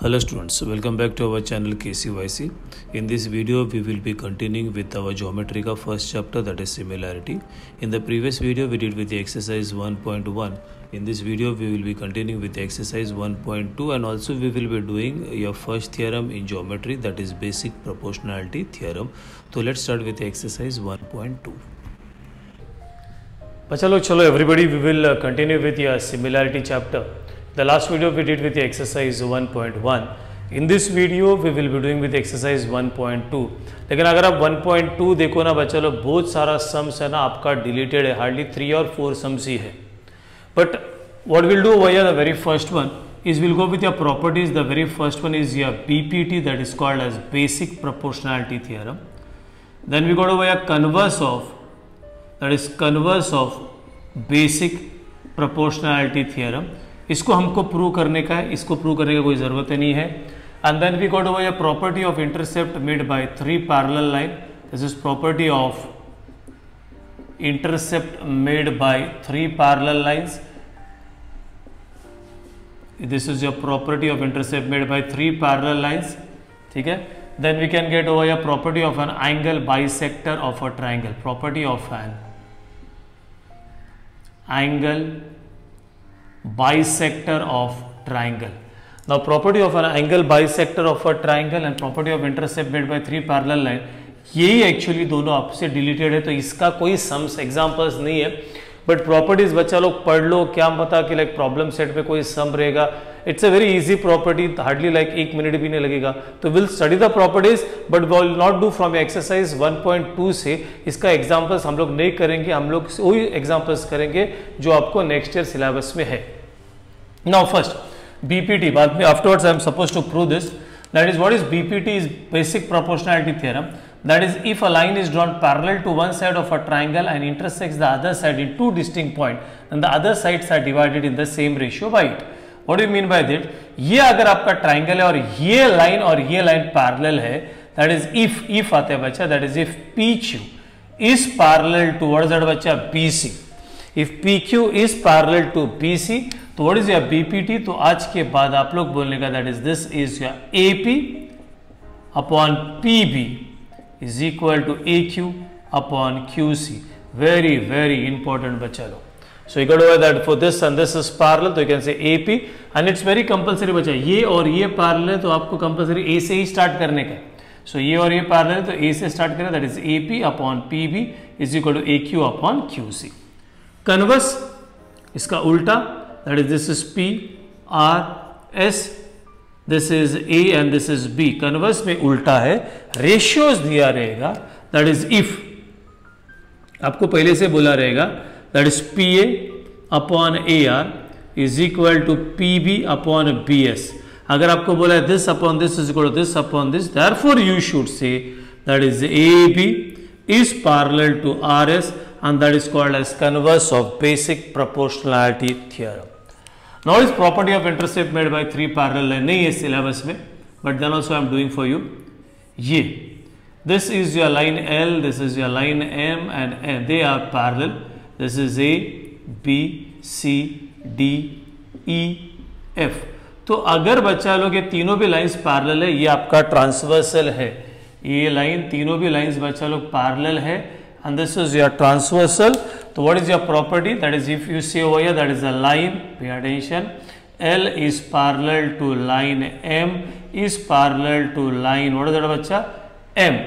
Hello students, welcome back to our channel KCYC. In this video, we will be continuing with our geometry ka first chapter that is similarity. In the previous video, we did with the exercise 1.1. In this video, we will be continuing with the exercise 1.2 and also we will be doing your first theorem in geometry that is basic proportionality theorem. So let's start with the exercise 1.2. Chalo, chalo everybody, we will continue with your similarity chapter. The last video we did with the exercise 1.1. In this video we will be doing with exercise 1.2. लेकिन अगर आप 1.2 देखो ना बच्चा लोग बहुत सारा sums है ना आपका डिलीटेड है हार्डली थ्री और फोर सम्स ही है but what we'll do over here the very first one is we'll go with your properties the very first one is your BPT that is called as basic proportionality theorem then we got over here converse of that is converse of basic proportionality theorem इसको हमको prove करने का है इसको prove करने का कोई ज़रूरत नहीं है। And then we got over property of intercept made by three parallel line this is property of intercept made by three parallel lines this is your property of intercept made by three parallel lines ठीक है? Then we can get over property of an angle bisector of a triangle property of an angle bisector of triangle. Now, property of an angle bisector of a triangle and property of intercept made by three parallel line, यही actually दोनों आपसे deleted है तो इसका कोई sums examples नहीं है। But properties बच्चा लोग पढ़ लो, क्या पता कि लाइक प्रॉब्लम सेट पे कोई सम रहेगा। It's a very easy property hardly like एक मिनट भी नहीं लगेगा। तो will study the properties but will not do from exercise 1.2 से। इसका एग्जाम्पल्स हम लोग नहीं करेंगे, हम लोग वही एग्जाम्पल्स करेंगे जो आपको नेक्स्ट ईयर सिलेबस में है। Now first, BPT, बाद में afterwards I am supposed to prove this. That is what is BPT is basic proportionality theorem. That is if a line is drawn parallel to one side of a triangle and intersects the other side in two distinct points, then the other sides are divided in the same ratio by it. What do you mean by that? ये अगर आपका triangle है और ये line और ये line parallel है that is if if आते हैं बच्चा that is if P Q is parallel towards that बच्चा B C if P Q is parallel to B C तो वट इज़ योर तो आज के बाद आप लोग बोलने का that is this is your A P upon P B is equal to A Q upon Q C very very important बच्चा लोग. So you got that for this and this is parallel तो can say A P and it's very compulsory बच्चा. ये और ये parallel है तो आपको कंपल्सरी ए से ही स्टार्ट करने का सो ये और ये पार्लर है तो ए से स्टार्ट करें that is A P upon P B is equal to A Q upon Q C converse इसका उल्टा that is this is P R S this is A and this is B converse में उल्टा है ratios दिया रहेगा that is if आपको पहले से बोला रहेगा that is PA upon AR is equal to PB upon BS अगर आपको बोला है this this upon this is equal to this upon this therefore you should say that is AB is parallel to RS and that is called as converse of basic proportionality theorem. Now is property of intercept made by three parallel line नहीं है syllabus में but then also I am doing for you ये this is your line L this is your line M and N they are parallel this is A B C D E F तो अगर बच्चा लोग ये तीनों भी lines parallel है ये आपका ट्रांसवर्सल है ये लाइन तीनों भी लाइंस बच्चा लोग पैरेलल है and this is your transversal so what is your property that is if you see over here that is a line pay attention L is parallel to line M is parallel to line what is that bacha M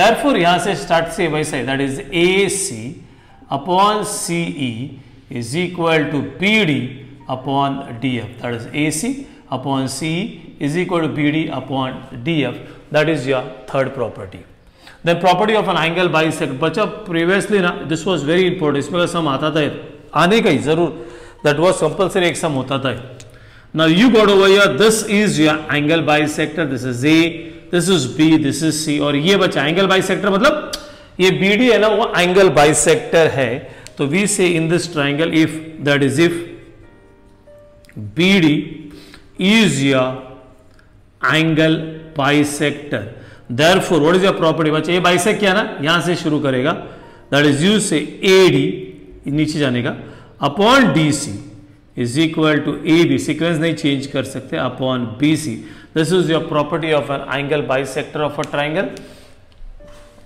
therefore यहाँ से start से वैसे that is AC upon CE is equal to BD upon DF that is AC upon CE is equal to BD upon DF that is your third property Then property of an angle bisect बच्चा previously ना this was very important इसमें का सम आता था आने का ही ज़रूर that was compulsory एक सम होता था now you got over here this is your angle bisector this is A this is B this is C और ये बच्चा एंगल बाइसेक्टर मतलब ये डी है ना, वो एंगल बाइसेक्टर है। तो we say in this triangle if that is if B D is your angle bisector therefore, what is your property? बच्चे, ये बाइसेक क्या ना? यहाँ से शुरू करेगा। That is you say A D नीचे जाने का। Upon D C is equal to A B sequence नहीं चेंज कर सकते upon B C this is your property of an angle bisector of a triangle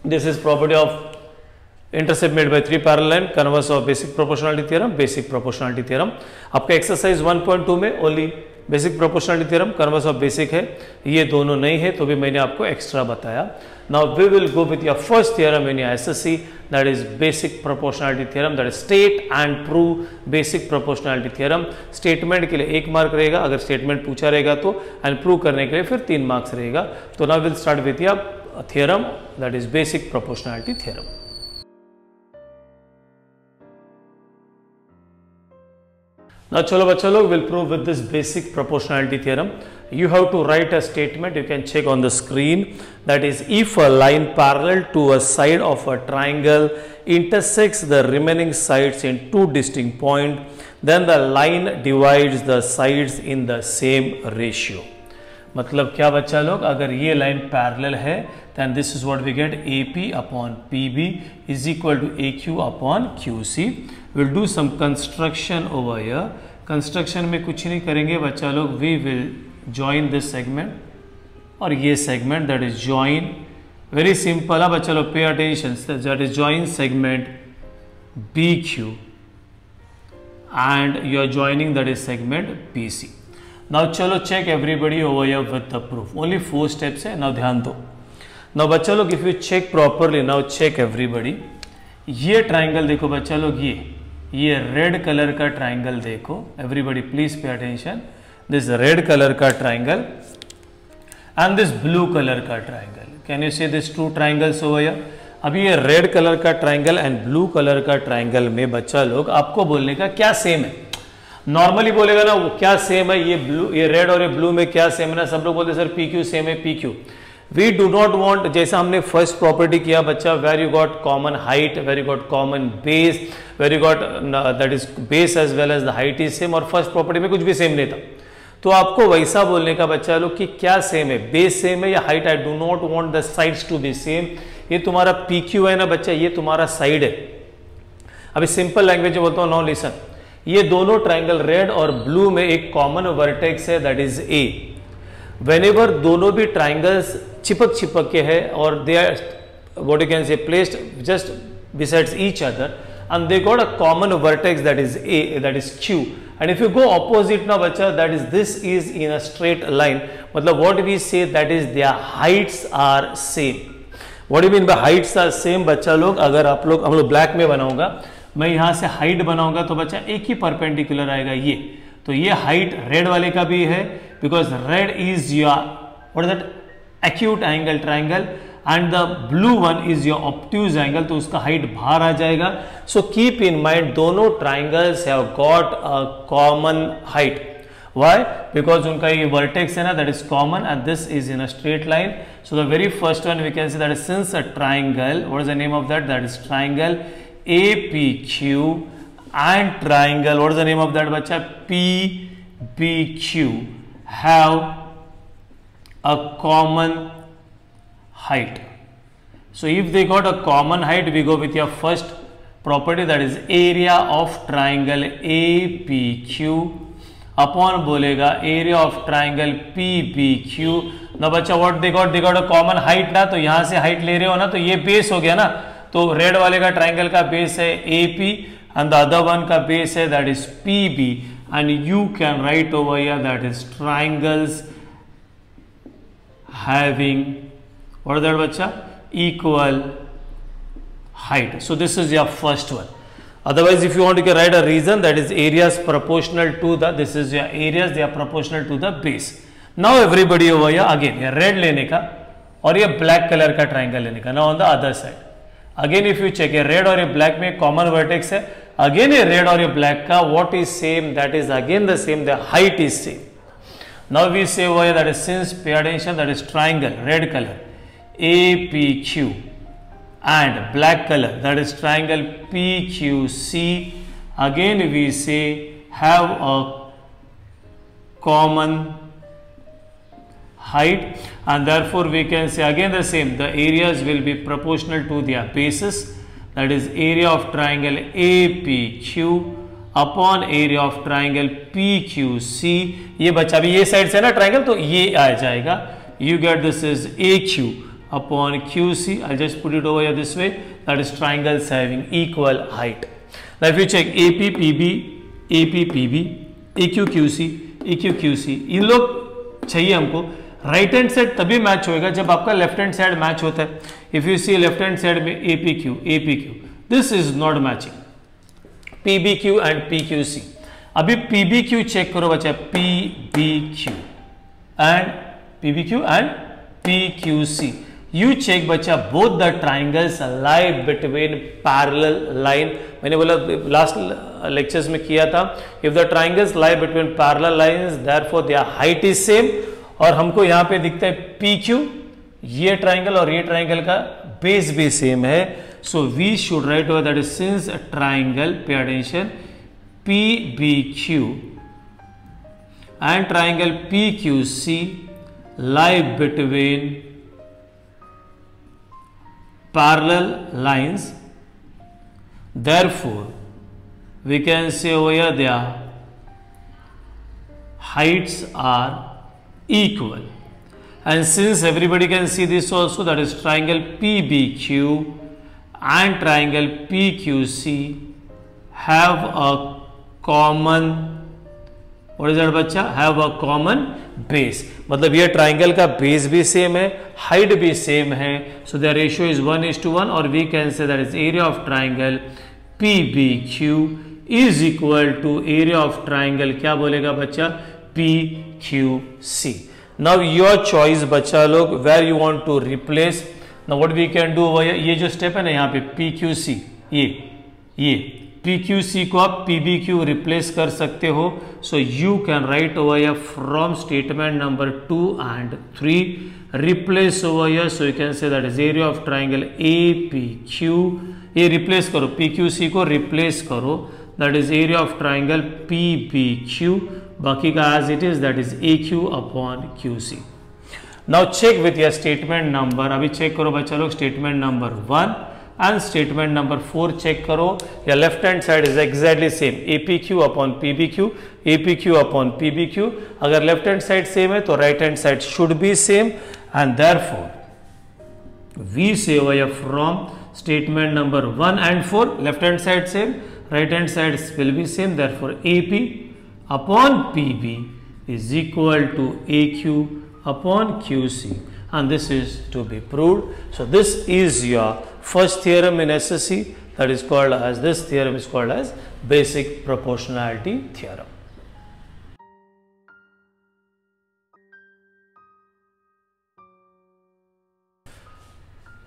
this is property of intercept made by three parallel line converse of basic proportionality theorem basic proportionality theorem आपका exercise 1.2 में only basic proportionality theorem converse of basic है, ये दोनों नहीं है तो भी मैंने आपको एक्स्ट्रा बताया। Now we will go with your first theorem in S S C that is basic proportionality theorem that is state and prove basic proportionality theorem statement के लिए एक मार्क रहेगा, अगर स्टेटमेंट पूछा रहेगा तो एंड प्रूव करने के लिए फिर तीन मार्क्स रहेगा। तो now will start with your theorem that is basic proportionality theorem Now chalo bacha log will prove with this basic proportionality theorem. You have to write a statement you can check on the screen that is if a line parallel to a side of a triangle intersects the remaining sides in two distinct points then the line divides the sides in the same ratio. मतलब क्या बच्चा लोग, अगर ये line parallel है then this is what we get A P upon P B is equal to A Q upon Q C will do some construction over your construction में कुछ नहीं करेंगे बच्चा लोग. We will join this segment और ये segment that is join very simple है बच्चा लोग pay attention that is join segment B Q and you are joining that is segment P C Now चलो check everybody over here with the proof. Only four steps है. Now ध्यान दो. Now बच्चा लोग if you check properly now check everybody ये triangle देखो बच्चा लोग, ये ये रेड कलर का ट्राइंगल देखो everybody please pay attention this red colour का triangle and this blue colour का triangle can you see this two triangles हो गया अभी ये रेड कलर का ट्राइंगल एंड ब्लू कलर का ट्राइंगल में बच्चा लोग, आपको बोलने का क्या सेम है नॉर्मली बोलेगा ना, वो क्या सेम है? ये ब्लू ये रेड और ये ब्लू में क्या सेम है ना? सब लोग बोलते, सर पी क्यू सेम है P Q we do not want जैसा हमने फ़र्स्ट प्रॉपर्टी किया, बच्चा where you got common height where you got common base where you got that is base as well as the height is same और first property में कुछ भी same नहीं था। तो आपको वैसा बोलने का बच्चा लोग कि क्या सेम है? बेस सेम है या height I do not want the sides to be same ये तुम्हारा पी क्यू है ना बच्चा? ये तुम्हारा साइड है। अभी सिंपल लैंग्वेज में बोलता हूँ नो लिसन ये दोनों ट्राइंगल रेड और ब्लू में एक कॉमन वर्टेक्स है that is a whenever दोनों भी ट्राइंगल्स चिपक छिपक के है और they are can say placed just besides each other and they got a common vertex that is A that is Q and if you go opposite ना बच्चा that is this is in a straight line मतलब what we say that is their heights are same what you mean by heights are same बच्चा लोग? अगर आप लोग, हम लोग ब्लैक में बनाऊँगा मैं यहाँ से हाइट बनाऊँगा तो बच्चा एक ही परपेंडिकुलर आएगा ये तो ये हाइट रेड वाले का भी है because red is your what that acute angle triangle and the blue one is your obtuse angle तो उसका हाइट बाहर आ जाएगा सो कीप इन माइंड दोनों triangles have got a common height because unka ye vertex hai na that is common and this is in a straight line so the very first one we can say that is since a triangle what is the name of that that is triangle A P Q and triangle what the name of that बच्चा P B Q have a common height so if they got a common height we go with your first property that is area of triangle A P Q upon बोलेगा area of triangle P B Q ना बच्चा what they got they got a common height ना तो यहाँ से height ले रहे हो ना तो ये बेस हो गया ना। तो रेड वाले का ट्राइंगल का बेस है AP and the other one का बेस है that is PB and you can write over here that is triangles having what is that bacha equal height so this is your first one otherwise if you want to write a reason that is areas proportional to the this is your areas they are proportional to the base now everybody over here again ये red लेने का और ये black color का triangle लेने का now on the other side again if you check ये red और ये black में common vertex है again ये red और ये black का what is same that is again the same the height is same Now we say over here that is since pay attention that is triangle red color APQ and black color that is triangle PQC again we say have a common height and therefore we can say again the same the areas will be proportional to their bases that is area of triangle APQ upon area of triangle P Q C ये बच्चा भी ये side से ना triangle तो ये आ जाएगा you get this is A Q upon Q C I just put it over this way that is triangles having equal height now if you check AP PB AP PB EQ QC EQ QC इन लोग चाहिए हमको right hand side तभी match होएगा जब आपका left hand side match होता है। If you see left hand side में APQ Q this is not matching P B Q and PQC अभी पी बी क्यू चेक करो बच्चा PBQ and PBQ and PQC you check बच्चा both the triangles lie between parallel line मैंने बोला last lectures में किया था if the triangles lie between parallel lines therefore their height is same और हमको यहाँ पे दिखता है पी क्यू ये ट्राइंगल और ये ट्राइंगल का बेस भी सेम है। So we should write over that is since triangle pay attention P B Q and triangle P Q C lie between parallel lines. Therefore, we can say over here, their heights are equal and since everybody can see this also that is triangle PBQ and triangle PQC have a common what is that बच्चा have a common base मतलब ये triangle का base भी same है height भी same है so the ratio is one is to one और we can say that is area of triangle P B Q is equal to area of triangle क्या बोलेगा बच्चा P Q C now your choice बच्चा लोग where you want to replace now what we can do ये जो step है ना, यहाँ पे पी क्यू सी ये ये। पी क्यू सी को आप पी बी क्यू रिप्लेस कर सकते हो। So you can write over या from statement number two and three replace over या so you can say that is area of triangle A P Q ये replace करो P Q C को replace करो. That is area of triangle P B Q बाकी का as it is that is A Q upon Q C now check with your statement number अभी check करो बच्चा लोग statement number one and statement number four check करो. या left hand side is exactly same A P Q upon P B Q A P Q upon P B Q अगर left hand side same है तो right hand side should be same and therefore we say from statement number one and four left hand side same right hand side will be same. Therefore AP upon PB is equal to AQ upon QC and this is to be proved. So this is your first theorem in SSC that is called as this theorem is called as basic proportionality theorem.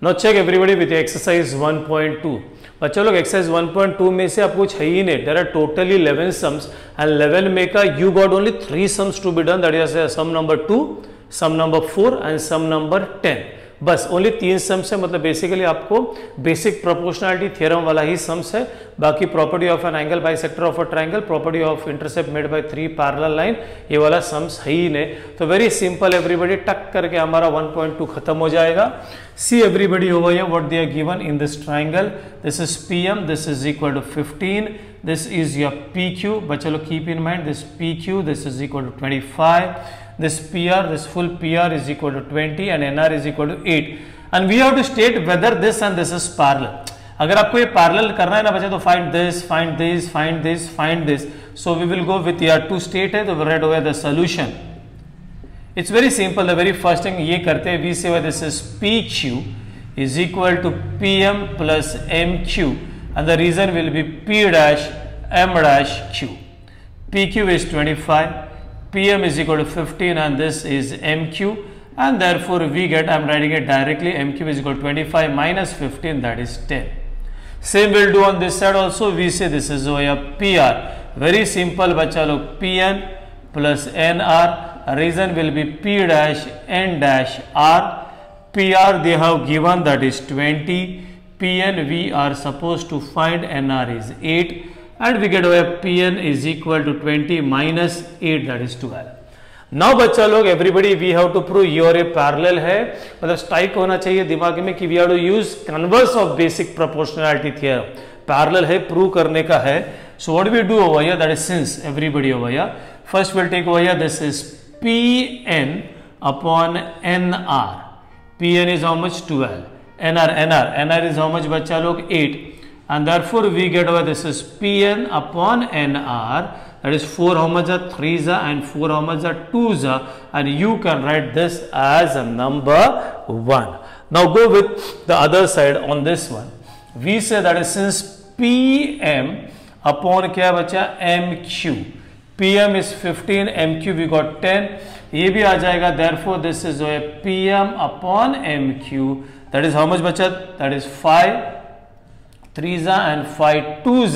Now check everybody with the exercise 1.2. बच्चों लोग exercise 1.2 में से आपको कुछ है ही नहीं। There are totally 11 sums and 11 में का you got only three sums to be done that is sum number two sum number four and sum number ten बस ओनली तीन सम्स है मतलब बेसिकली आपको बेसिक प्रोपोर्शनलिटी थियरम वाला ही sums है। बाकी property of an angle bisector of a triangle property of intercept made by three parallel line ये वाला सम्स है ही नहीं। तो वेरी सिंपल एवरीबडी टक करके हमारा 1.2 खत्म हो जाएगा। See everybody over given in this triangle this is PM this is equal to fifteen 15 this is your PQ but chalo keep in mind, this PQ this is equal to 25 this PR this full PR is equal to 20 and NR is equal to 8 and we have to state whether this and this is parallel. अगर आपको ये parallel करना है ना बच्चे तो find this find this find this find this so we will go with यार to state है तो we write over the solution it's very simple the very first thing ये करते हैं we say this is P Q to P M plus M Q and the reason will be P dash M dash Q. PQ is 25, PM is equal to 15 and this is MQ and therefore we get, I am writing it directly, MQ is equal to 25 minus 15 that is 10. Same will do on this side also, we say this is over PR. Very simple bacha PN plus NR, reason will be P dash N dash R. PR they have given that is 20. Pn we are supposed to find Nr is 8 and we get away Pn is equal to 20 minus 8 that is 12. Now बच्चा लोग everybody we have to prove your a parallel है मतलब strike होना चाहिए दिमाग में कि we have to use converse of basic proportionality theorem. parallel है प्रूव करने का है So what we do over here, that is since everybody over here, first we'll take over here, this is Pn upon Nr. Pn is how much? 12. Nr, Nr, Nr is how much bacha log? 8. And therefore we get over this is Pn upon Nr. That is 4 how much are 3 and 4 how much are 2 and you can write this as a number 1. Now go with the other side on this one. We say that is since Pm upon क्या बचा MQ PM is 15 MQ we got 10 ये भी आ जाएगा therefore this is a PM upon MQ that is how much बचा that is 5 3 and 5 2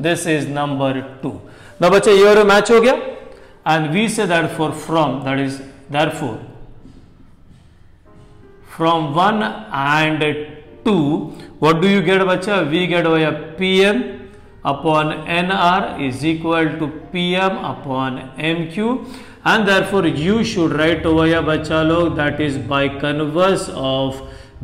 this is number 2 now बच्चा ये और match हो गया and we say that for from that is therefore from 1 and 2 what do you get bacha we get via pm upon nr is equal to pm upon mq and therefore you should write over here bacha log that is by converse of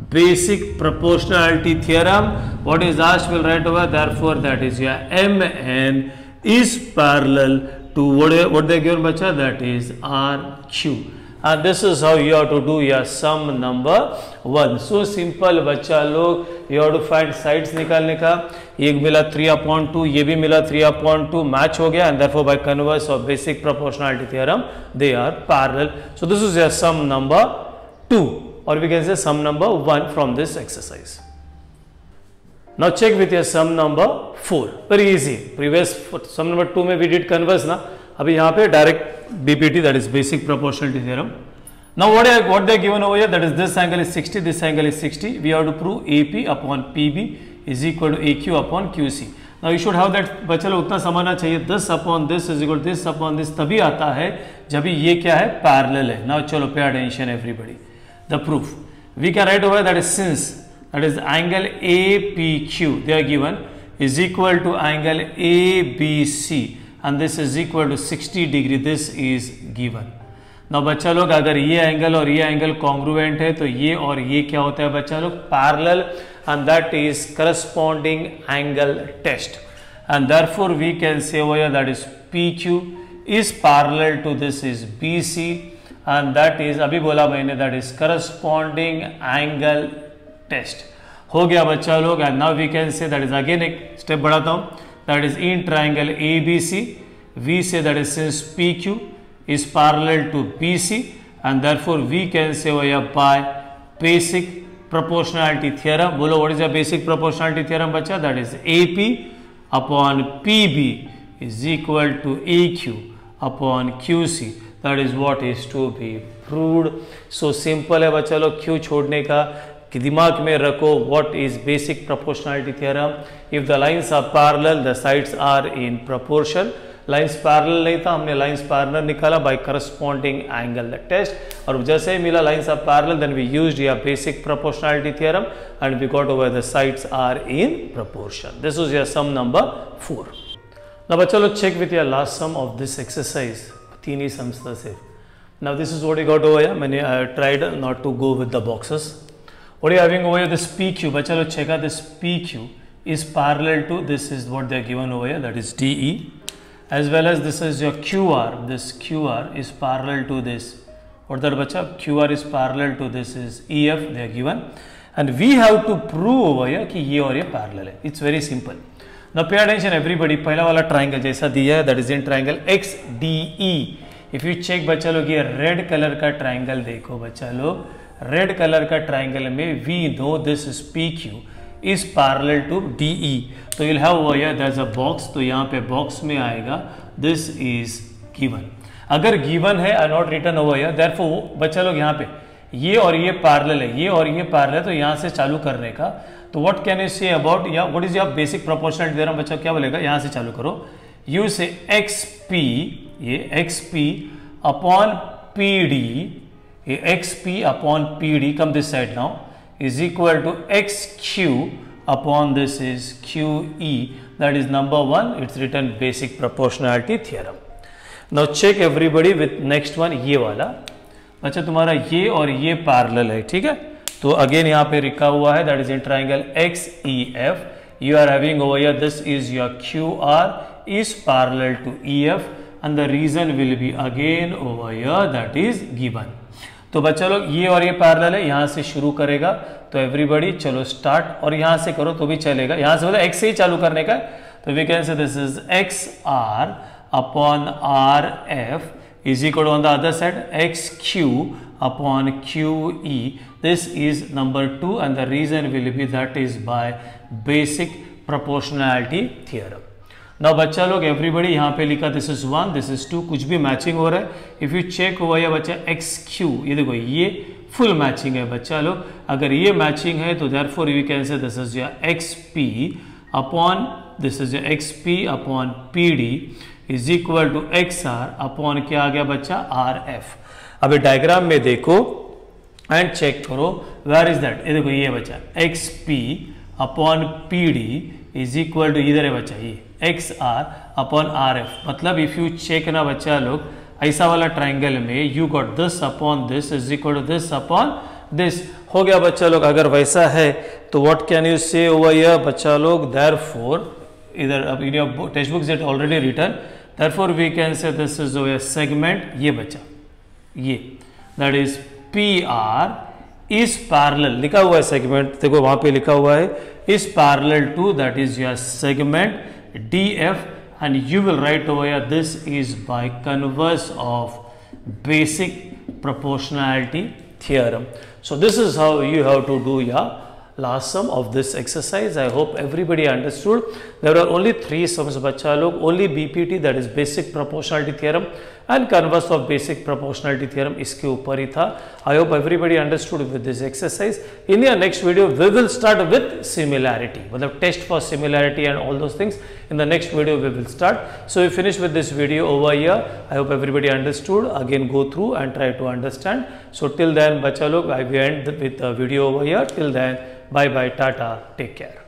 basic proportionality theorem what is asked will write over therefore that is your mn is parallel to what, what they given bacha that is rq and this is how you have to do your sum number one so simple बच्चा लोग you to find sides निकालने का एक मिला three upon two ये भी मिला three upon two match हो गया and therefore by converse of basic proportionality theorem they are parallel so this is your sum number two or we can say sum number 1 from this exercise. Now check with your sum number 4. Very easy. Previous sum number 2 में we did converse ना अभी यहाँ पे direct BPT that is basic proportionality theorem. Now what are, what they given over here that is this angle is 60 this angle is 60 we have to prove AP upon PB is equal to AQ upon QC. Now you should have that बच्चा उतना समझना चाहिए this upon this is equal to this upon this तभी आता है जब ये क्या है parallel है. Now चलो pay attention everybody. The proof we can write over that is since that is angle APQ they are given is equal to angle ABC and this is equal to 60 degree this is given now बच्चा लोग अगर ये angle और ये angle congruent है तो ये और ये क्या होता है बच्चा लोग parallel and that is corresponding angle test and therefore we can say over here that is PQ is parallel to this is BC and that is अभी बोला मैंने that is corresponding angle test हो गया बच्चा लोग and now we can say that is again एक step बढ़ाता हूँ that is in triangle ABC we say that is since PQ is parallel to BC and therefore we can say over here by basic proportionality theorem बोलो what is the basic proportionality theorem बच्चा that is AP upon PB is equal to AQ upon QC that is what is to be proved. So simple है, बच्चा लोग, क्यों छोड़ने का? कि दिमाग में रखो, what is basic proportionality theorem? If the lines are parallel, the sides are in proportion. Lines parallel नहीं था, हमने लाइंस पैरेलल निकाला by corresponding angle the test और जैसे ही मिला lines of parallel then we used या basic proportionality theorem and we got over the sides are in proportion. This is your sum number 4 now, बच्चा लोग check with your last sum of this exercise तीन ही संस्था सिर्फ़ now this is what got over मैंने tried not to go with the boxes what you having over this P Q बच्चा लो छेगा this P Q is parallel to this is what they are given over that is D E as well as this is your Q R this Q R is parallel to this what that बच्चा Q R is parallel to this is E F they are given and we have to prove over कि ये और ये parallel है it's very simple Now pay attention everybody. पहला वाला triangle जैसा दिया है that is in triangle XDE. If you check बच्चा लोग ये red color का triangle देखो बच्चा लोग red color का triangle में we know this is PQ. is parallel to DE. तो you'll have over here there's a box तो यहाँ पे box में आएगा this is given. अगर given है are not written over here therefore बच्चा लोग यहाँ पे ये और ये parallel है ये और ये parallel है तो यहाँ से चालू करने का तो what can you say about या what is basic basic proportional theorem बच्चा, क्या बोलेगा? यहाँ से चालू करो। यू से एक्स पी ये X P upon P D ये X P upon P D come this side now is equal to X Q upon this is Q E that is number one it's written basic proportionality theorem now check everybody with next one ये वाला। अच्छा तुम्हारा ये और ये parallel है, ठीक है? तो अगेन यहाँ पे लिखा हुआ है that is in triangle X E F you are having over here, this is your QR is parallel to EF and the reason will be again over here, that is given. तो बच्चा लोग, ये और ये parallel है, यहाँ से शुरू करेगा तो एवरीबॉडी चलो स्टार्ट और यहाँ से करो तो भी चलेगा। यहाँ से मतलब एक्स से ही चालू करने का तो we can say this is X R upon R F is equal to on the other side? Xq upon qe this is number 2 and the reason will be that is by basic proportionality theorem. Now, बच्चा लोग everybody यहाँ पे लिखा this is one this is two कुछ भी matching हो रहा है। इफ़ यू चेक हुआ या बच्चा एक्स क्यू ये देखो, ये फुल मैचिंग है बच्चा लोग। अगर ये मैचिंग है तो therefore you can say this is your X P upon this is your X P upon P D is equal to X R upon क्या आ गया बच्चा? आर एफ़ अभी डायग्राम में देखो एंड चेक करो वेर इज़ दैट ये देखो, ये बच्चा X P upon P D is equal to इधर है बच्चा, ये X R upon R F मतलब इफ़ यू चेक ना बच्चा लोग, ऐसा वाला ट्राइंगल में you got this upon this is equal to this upon this हो गया बच्चा लोग, अगर वैसा है तो what can you say over बच्चा लोग? देयर फोर इधर अब in your textbooks it already written therefore we can say this is over segment ये बच्चा ये that is P R is parallel लिखा हुआ है सेगमेंट देखो वहां पे लिखा हुआ है is parallel to that is your segment df and you will write over here this is by converse of basic proportionality theorem so this is how you have to do your last sum of this exercise. I hope everybody understood. There are only three sums bacha log. Only bpt that is basic proportionality theorem and converse of basic proportionality theorem इसके ऊपर ही था I hope everybody understood with this exercise in the next video we will start with similarity मतलब test for similarity and all those things in the next video we will start so you finish with this video over here I hope everybody understood again go through and try to understand so till then बचा लोग I we end with video over here till then bye bye tata take care